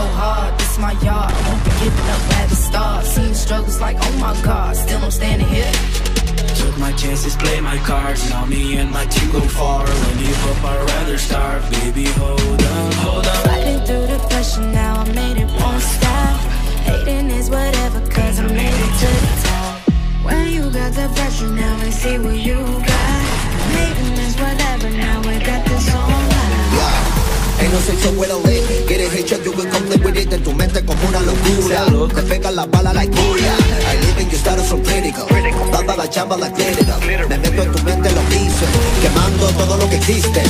so hard, this my yard. I won't be giving up at the start. Seeing struggles like, oh my god, still I'm standing here. Took my chances, play my cards. Now me and my team go far. When give up, I'd rather starve. Baby, hold up, the pressure, now I see what you got. Hating is whatever, now we got this on Ain't no sexo with a lick Get it hit you can complete with it En tu mente como una locura. Te pegan la bala like I live in your status so critical. Dada la chamba la clínica Me meto en tu mente lo hice Quemando todo lo que existe.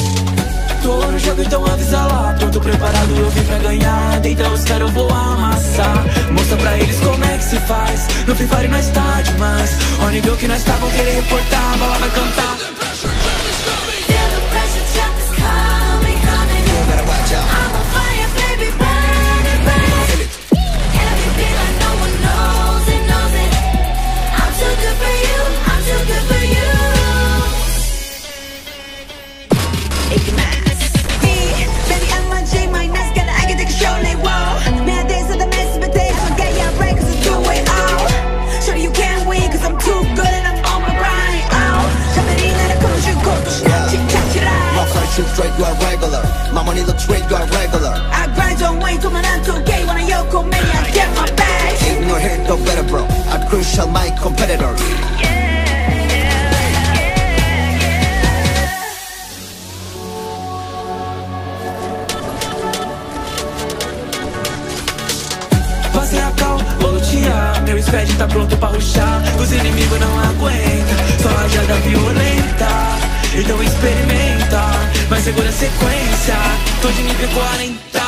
Lá Pronto, preparado, eu vim pra ganhar. Então os caras eu vou amassar Mostra pra eles como é que se faz. No Free Fire nós tá demais. Ó nível que nós tá, vão querer reportar bala vai cantar regular. My money looks you are regular. I grind on way to my to gay When I yoko me, I get my bag. Ain't no hit, no better bro. I'm crucial, my competitor. Lutear Meu squad tá pronto pra ruxar. Os inimigos não aguentam. Só rajada violenta Então experimenta Mas segura a sequência. Tô de nível 40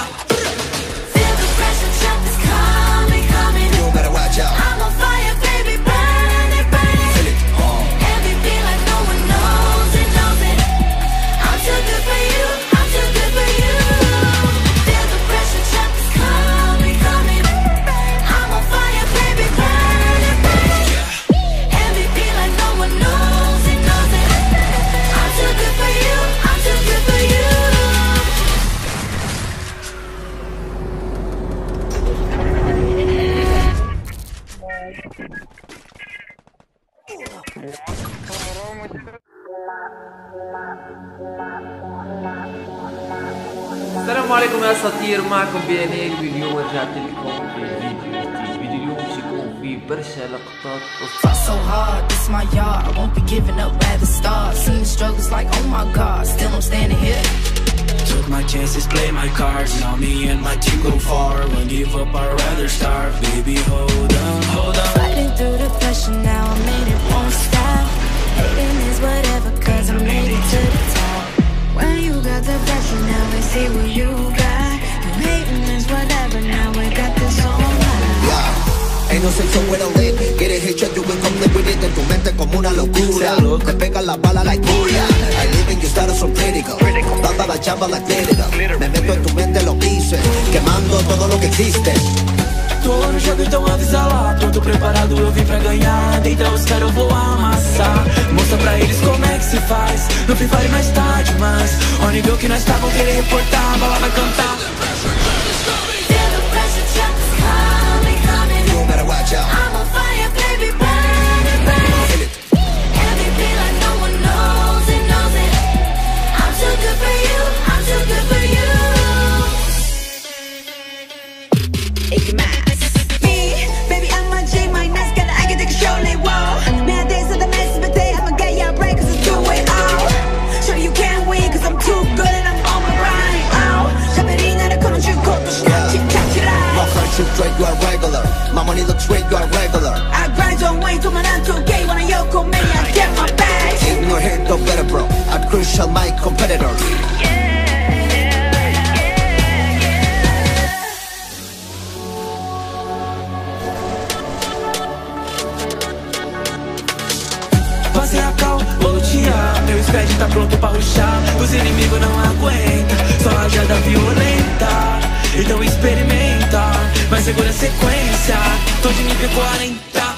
السلام عليكم يا اساطير معكم بيانيل واليوم رجعت لكم بفيديو جديد فيديو اليوم باش يكون فيه برشا لقطات Fought so hard, this my yard. I won't be giving up at the start. Seeing struggles like, oh my god, still I'm standing here. Took my chances, play my cards. Now me and my team go far. When give up, I'd rather starve. Baby, hold up, hold up. Fighting through the pressure, now I made it, Yeah. Ain't no sexo with a lick Get it hit you can complete with it En tu mente como una locura. Te pegan la bala like Julia I live in your status so critical. Dada la chamba la clínica. Me meto en tu mente lo hice Quemando todo lo que existe. Tô no jogo, então avisa lá Pronto, preparado, eu vim pra ganhar Então os caras eu vou amassar Mostra pra eles como é que se faz No Free Fire nós tá demais Ó nível que nós tá, vão querer reportar A bala vai cantar straight, you can't weigh because I'm too good and I'm on my right. Oh, so many and a connachute copper. My are regular. My money looks straight, you are squad tá pronto pra ruxar Os inimigos não aguentam. Só rajada violenta Então experimenta, mas segura a sequência Tô de nível 40